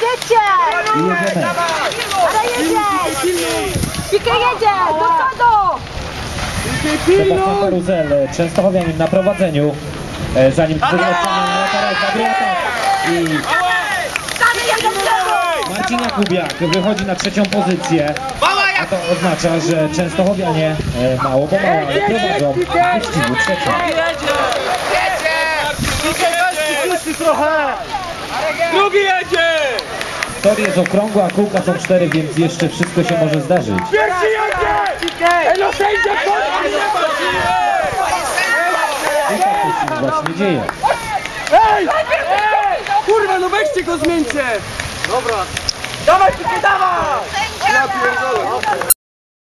Jedziecie! I jedziemy. Ale jedzie! Pikę jedzie! Do przodu! Sebastian Karuzel, Częstochowianin na prowadzeniu. E, Zanim wyleczenie Lotarek zagrywa tak. I Stany jeden do przodu! Marcin Jakubiak wychodzi na trzecią pozycję. A to oznacza, że Częstochowianie e, mało ale prowadzą w wyścigu trzecią. Drugi jedzie! Tor jest okrągły, a kółka są cztery, więc jeszcze wszystko się może zdarzyć. Pierwszy jedzie! Ej, no sędzia podnieś! I tak to się właśnie dzieje. Ej! Ej! Kurwa, no weźcie go zmieńcie! Dobra. Dawaj, dawaj! Ja pierdolę.